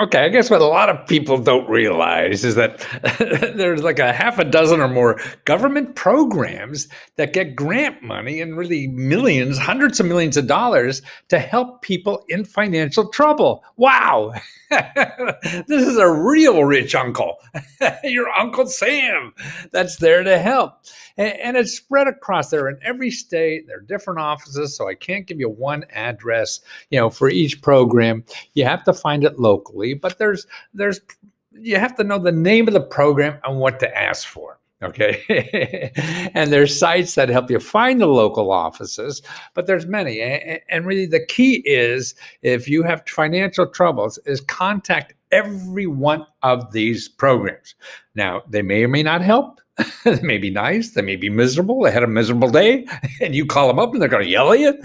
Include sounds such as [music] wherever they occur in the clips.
Okay, I guess what a lot of people don't realize is that [laughs] there's like a half a dozen or more government programs that get grant money and really millions, hundreds of millions of dollars to help people in financial trouble. Wow. [laughs] this is a real rich uncle, [laughs] your Uncle Sam, that's there to help. And, and, it's spread across there in every state. There are different offices, so I can't give you one address, you know, for each program. You have to find it locally, but there's there's you have to know the name of the program and what to ask for. Okay. [laughs] and there's sites that help you find the local offices, but there's many. And really the key is if you have financial troubles is contact every one of these programs. Now, they may or may not help. [laughs] they may be nice. They may be miserable. They had a miserable day [laughs] and you call them up and they're going to yell at you.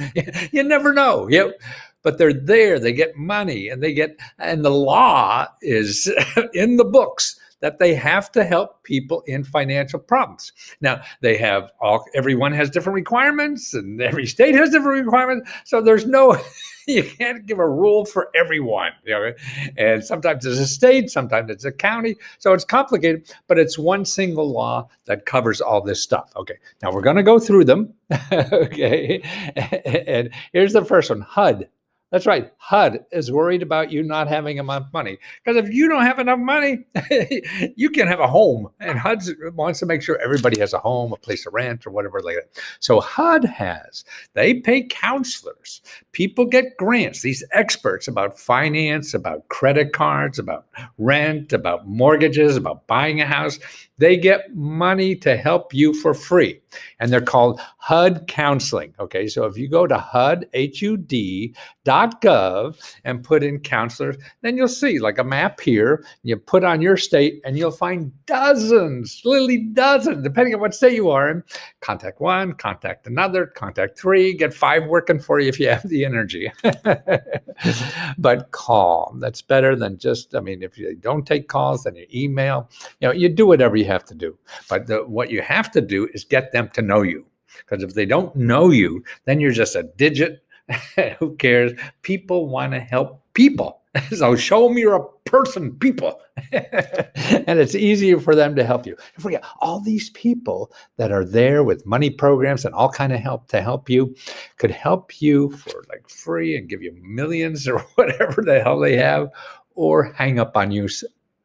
you never know. Yep but they're there. They get money and they get, and the law is [laughs] in the books that they have to help people in financial problems. Now, they have all, everyone has different requirements and every state has different requirements. So there's no, [laughs] you can't give a rule for everyone. You know? And sometimes it's a state, sometimes it's a county. So it's complicated, but it's one single law that covers all this stuff. Okay. Now we're going to go through them. [laughs] okay. And here's the first one HUD that's right. HUD is worried about you not having enough money. Because if you don't have enough money, [laughs] you can't have a home. And HUD wants to make sure everybody has a home, a place to rent, or whatever like that. So HUD has, they pay counselors. People get grants, these experts about finance, about credit cards, about rent, about mortgages, about buying a house. They get money to help you for free. And they're called HUD counseling. Okay. So if you go to HUD, H U D dot gov and put in counselors, then you'll see like a map here. You put on your state and you'll find dozens, literally dozens, depending on what state you are in. Contact one, contact another, contact three, get five working for you if you have the energy. [laughs] but call. That's better than just, I mean, if you don't take calls, then you email. You know, you do whatever you have to do. But the, what you have to do is get them to know you. Because if they don't know you, then you're just a digit. [laughs] Who cares? People want to help people. [laughs] so show them you're a person, people. [laughs] and it's easier for them to help you. And forget all these people that are there with money programs and all kind of help to help you could help you for like free and give you millions or whatever the hell they have, or hang up on you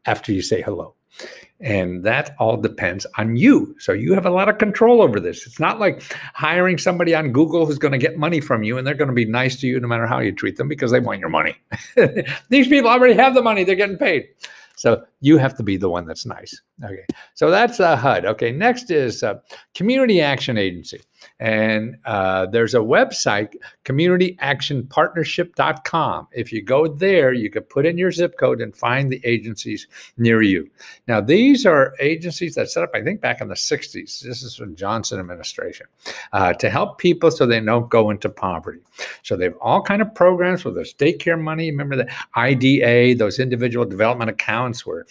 after you say hello. And that all depends on you. So you have a lot of control over this. It's not like hiring somebody on Google who's going to get money from you and they're going to be nice to you no matter how you treat them because they want your money. [laughs] These people already have the money, they're getting paid. So you have to be the one that's nice. Okay. So that's uh, HUD. Okay. Next is uh, Community Action Agency. And uh, there's a website, communityactionpartnership.com. If you go there, you can put in your zip code and find the agencies near you. Now, these are agencies that set up, I think, back in the 60s. This is from Johnson administration uh, to help people so they don't go into poverty. So they have all kind of programs, whether it's daycare money. Remember the IDA, those individual development accounts where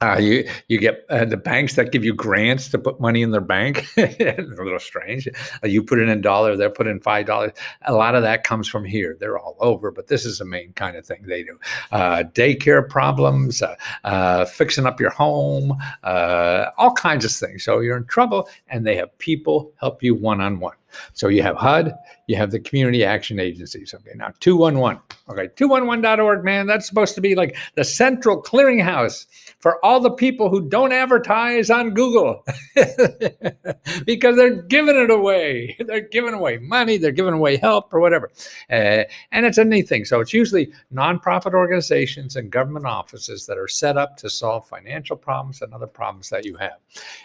uh, you you get uh, the banks that give you grants to put money in their bank. [laughs] a little strange. Uh, you put in a dollar, they're put in five dollars. A lot of that comes from here. They're all over, but this is the main kind of thing they do. Uh, daycare problems, uh, uh, fixing up your home, all kinds of things. So you're in trouble, and they have people help you one on one. So you have HUD, you have the community action agencies. Okay, now 211. Okay, 211.org, man, that's supposed to be like the central clearinghouse for all the people who don't advertise on Google [laughs] because they're giving it away. They're giving away money, they're giving away help or whatever. Uh, and it's a neat thing. So it's usually nonprofit organizations and government offices that are set up to solve financial problems and other problems that you have.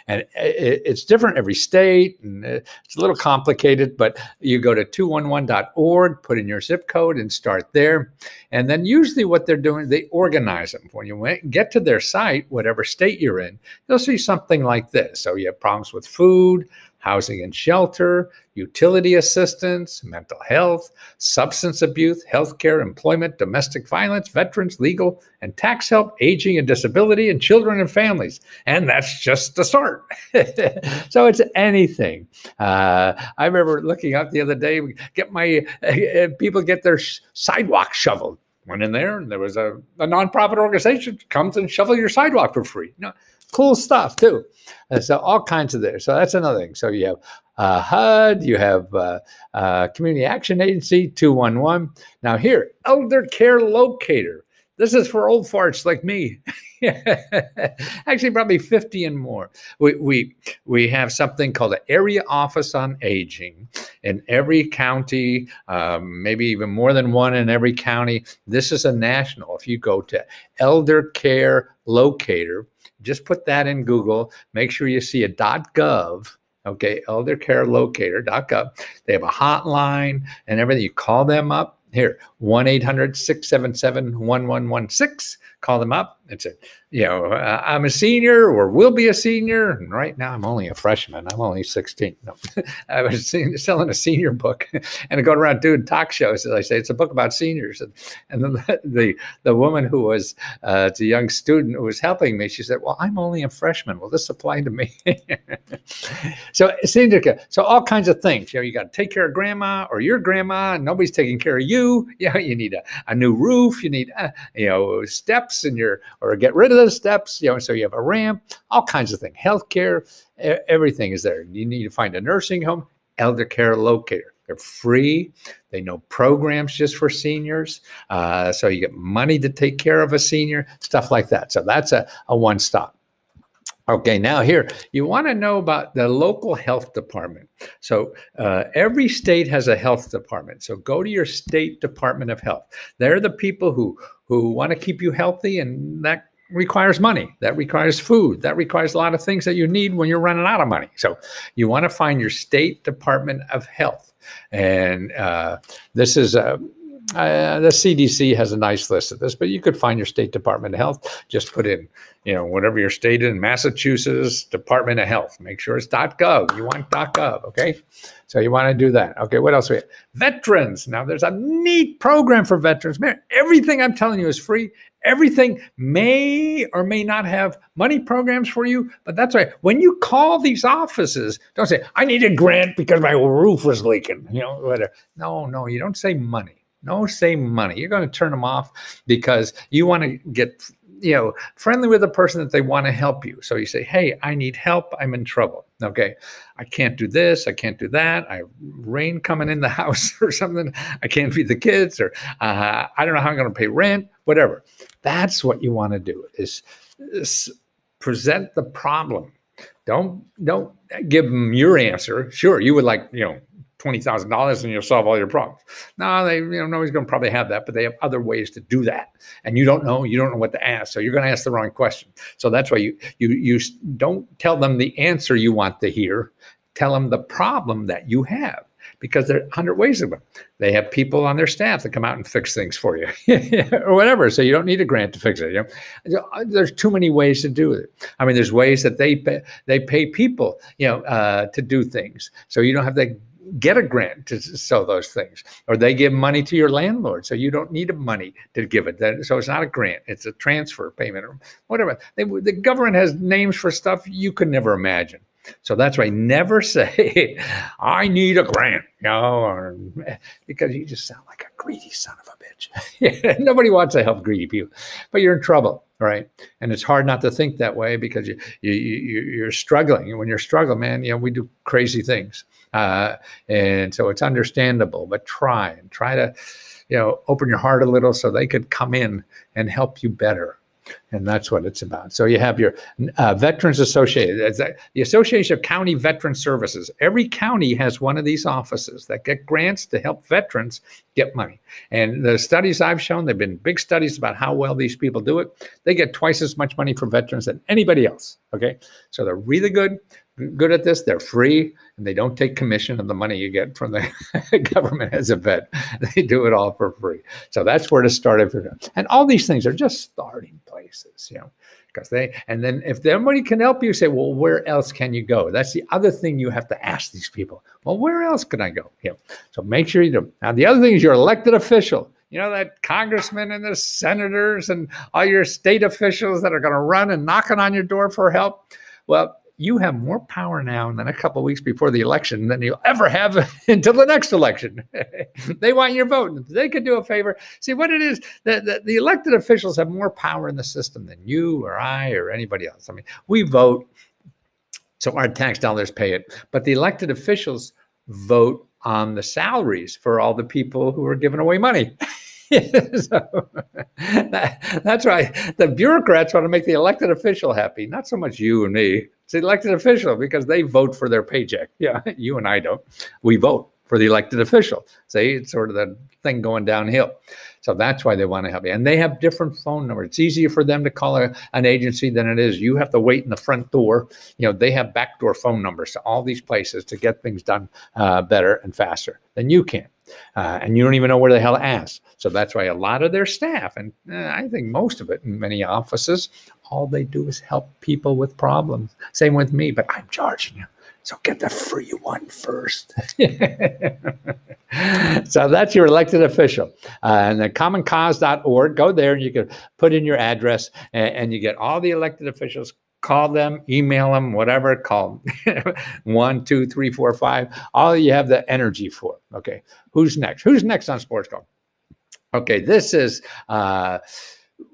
And it's different every state, and it's a little complicated, but you go to 211.org, put in your zip code, and start there. And then usually what they're doing, they organize them. When you get to their site, whatever state you're in, you'll see something like this. So you have problems with food, housing and shelter, utility assistance, mental health, substance abuse, healthcare, employment, domestic violence, veterans, legal and tax help, aging and disability, and children and families. And that's just the start. [laughs] so it's anything. Uh, I remember looking up the other day, get my uh, people get their sidewalk shoveled went in there and there was a, a nonprofit organization comes and shovel your sidewalk for free. You know, cool stuff too. And so all kinds of there. So that's another thing. So you have uh, HUD, you have uh, uh, Community Action Agency 211. Now here, Elder Care Locator. This is for old farts like me. [laughs] Actually, probably 50 and more. We, we, we have something called the Area Office on Aging in every county, um, maybe even more than one in every county. This is a national. If you go to Elder Care Locator, just put that in Google. Make sure you see a .gov. Okay, eldercarelocator.gov. They have a hotline and everything. You call them up. Here, 1 800 677 1116 call them up and say, you know, uh, I'm a senior or will be a senior. And right now I'm only a freshman. I'm only 16. No. [laughs] I was selling a senior book [laughs] and going around doing talk shows. As I say, it's a book about seniors. And, and the, [laughs] the, the woman who was uh, a young student who was helping me, she said, well, I'm only a freshman. Will this apply to me? so senior. So all kinds of things, you know, you got to take care of grandma or your grandma and nobody's taking care of you. You you need a, a new roof. You need, uh, you know, steps in your, or get rid of those steps, you know, so you have a ramp, all kinds of things. Healthcare, everything is there. You need to find a nursing home, elder care locator. They're free. They know programs just for seniors. Uh, so you get money to take care of a senior, stuff like that. So that's a, a one stop. Okay, now here, you want to know about the local health department. So uh, every state has a health department. So go to your state department of health. They're the people who, who want to keep you healthy, and that requires money. That requires food. That requires a lot of things that you need when you're running out of money. So you want to find your state department of health. And uh, this is a uh, the CDC has a nice list of this, but you could find your state Department of Health. Just put in, you know, whatever your state in Massachusetts Department of Health. Make sure it's .gov. You want .gov, okay? So you want to do that. Okay, what else we have? Veterans. Now there's a neat program for veterans. Man, everything I'm telling you is free. Everything may or may not have money programs for you, but that's right. When you call these offices, don't say, I need a grant because my roof was leaking, you know, whatever. No, no, you don't say money no say money. You're going to turn them off because you want to get you know friendly with the person that they want to help you. So you say, "Hey, I need help. I'm in trouble." Okay, I can't do this. I can't do that. I have rain coming in the [laughs] house or something. I can't feed the kids, or uh, I don't know how I'm going to pay rent. Whatever. That's what you want to do. Is, is present the problem. Don't don't give them your answer. Sure, you would like you know twenty thousand dollars and you'll solve all your problems. No, they you know nobody's going to probably have that, but they have other ways to do that, and you don't know you don't know what to ask, so you're going to ask the wrong question. So that's why you you you don't tell them the answer you want to hear. Tell them the problem that you have because there are 100 ways of them. They have people on their staff that come out and fix things for you [laughs] or whatever. So you don't need a grant to fix it. You know? There's too many ways to do it. I mean, there's ways that they pay, they pay people, you know, uh, to do things. So you don't have to get a grant to sell those things, or they give money to your landlord, so you don't need money to give it. So it's not a grant; it's a transfer payment or whatever. They, the government has names for stuff you could never imagine. So that's why never [laughs] say, "I need a grant," you know, because you just sound like a greedy son of a bitch. [laughs] Nobody wants to help greedy people, but you're in trouble, right? And it's hard not to think that way because you you, you you're struggling, and when you're struggling, man, you know, we do crazy things. Uh, and so it's understandable, but try and try to, you know, open your heart a little so they could come in and help you better. And that's what it's about. So you have your uh, Veterans Association, the Association of County Veteran Services. Every county has one of these offices that get grants to help veterans get money. And the studies I've shown, there have been big studies about how well these people do it. They get twice as much money from veterans than anybody else. Okay. So they're really good good at this. They're free and they don't take commission of the money you get from the [laughs] government as a vet. [laughs] They do it all for free. So that's where to start. And all these things are just starting places, you know, because they, and then if somebody can help you, say, well, where else can you go? That's the other thing you have to ask these people. Well, where else can I go? You know, so make sure you do. Now, the other thing is your elected official you know that congressmen and the senators and all your state officials that are going to run and knocking on your door for help well you have more power now the next couple weeks before the election than you'll ever have [laughs] until the next election. [laughs] they want your vote. They could do a favor. See what it is that the, the elected officials have more power in the system than you or I or anybody else. I mean, we vote, so our tax dollars pay it, but the elected officials vote on the salaries for all the people who are giving away money. [laughs] so that, that's right. The bureaucrats want to make the elected official happy, not so much you and me. It's the elected official because they vote for their paycheck. Yeah, [laughs] you and I don't. We vote for the elected official. See, it's sort of the thing going downhill. So that's why they want to help you. And they have different phone numbers. It's easier for them to call a, an agency than it is. You have to wait in the front door. You know, they have backdoor phone numbers to all these places to get things done uh, better and faster than you can. Uh, and you don't even know where the hell to ask. So that's why a lot of their staff, and uh, I think most of it in many offices, all they do is help people with problems. Same with me, but I'm charging you. So get the free one first. [laughs] so that's your elected official. Uh, and the commoncause.org, go there and you can put in your address and, and you get all the elected officials call them, email them, whatever, call them. [laughs] one, two, three, four, five. All you have the energy for. Okay. Who's next? Who's next on Sports Call? Okay. This is, uh,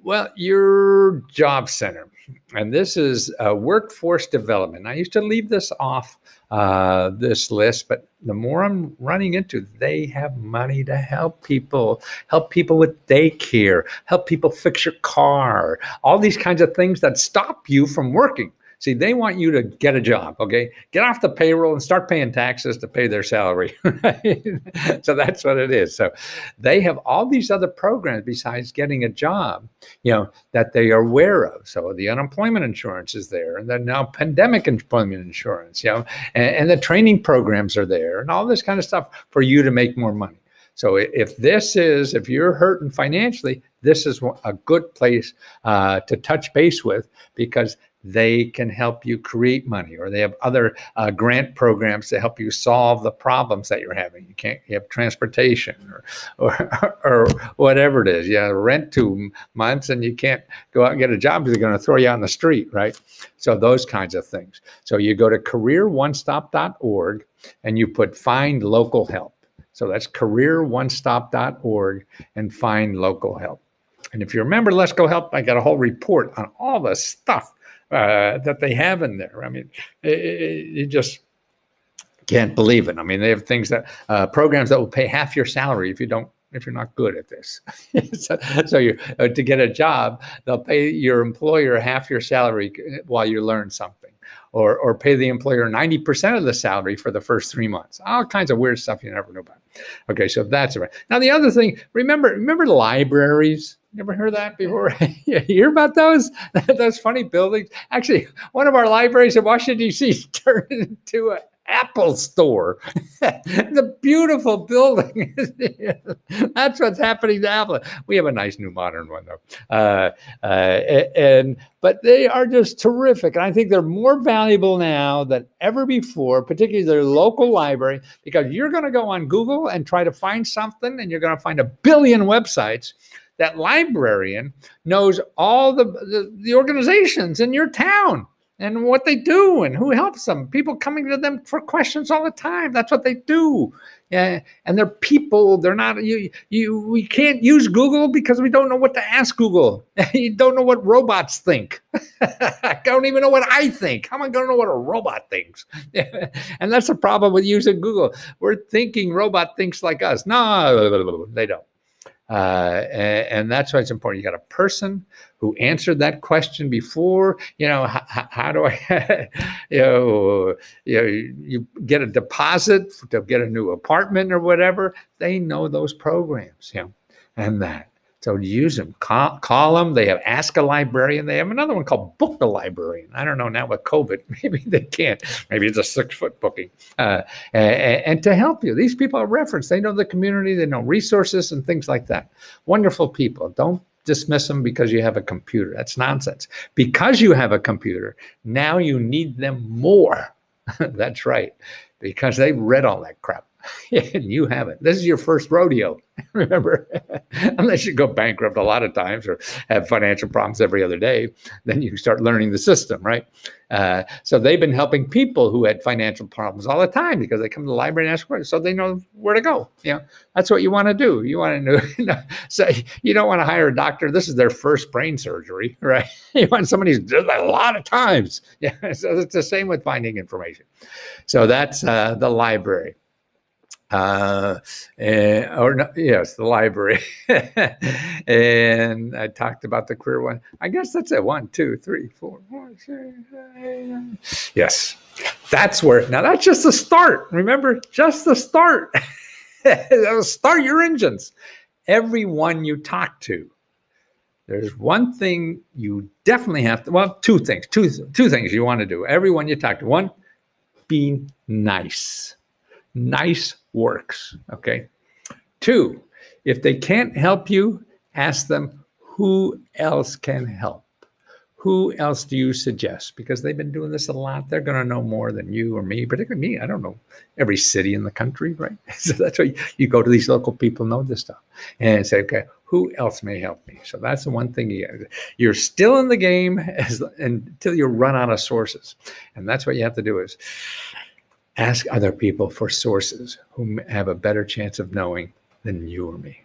well, your job center. And this is uh, workforce development. I used to leave this off uh, this list, but the more I'm running into, they have money to help people, help people with daycare, help people fix your car, all these kinds of things that stop you from working. See, they want you to get a job, okay? Get off the payroll and start paying taxes to pay their salary. [laughs] so that's what it is. So they have all these other programs besides getting a job, you know, that they are aware of. So the unemployment insurance is there, and then now pandemic employment insurance, you know, and, and the training programs are there, and all this kind of stuff for you to make more money. So if this is, if you're hurting financially, this is a good place uh, to touch base with because they can help you create money or they have other uh, grant programs to help you solve the problems that you're having. You can't you have transportation or or, [laughs] or whatever it is. You have rent two months and you can't go out and get a job because they're going to throw you on the street right? So those kinds of things. So you go to careeronestop.org and you put find local help. So that's careeronestop.org and find local help. And if you remember LeskoHelp, I got a whole report on all the stuff uh, that they have in there. I mean, you just can't believe it. I mean, they have things that uh, programs that will pay half your salary if you don't if you're not good at this. [laughs] so, so you uh, to get a job, they'll pay your employer half your salary while you learn something, or or pay the employer ninety percent of the salary for the first three months. All kinds of weird stuff you never knew about. Okay, so that's right. Now the other thing, remember remember libraries. You ever heard that before? [laughs] you hear about those? [laughs] those funny buildings? Actually, one of our libraries in Washington, D.C. [laughs] turned into an Apple store. the beautiful building. That's what's happening to Apple. We have a nice new modern one though. Uh, uh, and but they are just terrific. And I think they're more valuable now than ever before, particularly their local library, because you're going to go on Google and try to find something, and you're going to find a billion websites that librarian knows all the, the, the organizations in your town and what they do and who helps them. People coming to them for questions all the time. That's what they do. Yeah, and they're people. They're not you. You we can't use Google because we don't know what to ask Google. [laughs] you don't know what robots think. I [laughs] don't even know what I think. How am I going to know what a robot thinks? [laughs] and that's the problem with using Google. We're thinking robot thinks like us. No, they don't. Uh, and, and, that's why it's important. You got a person who answered that question before. You know, how, how do I, [laughs] you know, you know, you get a deposit to get a new apartment or whatever. They know those programs, you know, and that. So use them, call, call, them. They have Ask a Librarian. They have another one called Book a Librarian. I don't know now with COVID, [laughs] maybe they can't. Maybe it's a six foot booking. Uh, and, and, to help you, these people are referenced. They know the community, they know resources and things like that. Wonderful people. Don't dismiss them because you have a computer. That's nonsense. Because you have a computer, now you need them more. [laughs] That's right, because they've read all that crap. [laughs] and you haven't. This is your first rodeo. [laughs] Remember, [laughs] unless you go bankrupt a lot of times or have financial problems every other day, then you start learning the system, right? Uh, so they've been helping people who had financial problems all the time because they come to the library and ask questions, so they know where to go. You know, that's what you want to do. You want to know. so you don't want to hire a doctor. This is their first brain surgery, right? You want somebody who's done that a lot of times. Yeah. So it's the same with finding information. So that's uh, the library uh, and, or no, yes, the library. [laughs] and I talked about the career one. I guess that's it. One, two, three, four, four, six, eight, yes, that's where. Now that's just the start. Remember, just the start. [laughs] start your engines. Everyone you talk to. There's one thing you definitely have to. Well, two things. Two two things you want to do. Everyone you talk to. One, be nice nice works. Okay. Two, if they can't help you, ask them who else can help. Who else do you suggest? Because they've been doing this a lot. They're going to know more than you or me, particularly me. I don't know every city in the country, right? [laughs] So that's why you go to these local people know this stuff and say, okay, who else may help me? So that's the one thing you, you're still in the game as, until you run out of sources. And that's what you have to do is Ask other people for sources who have a better chance of knowing than you or me.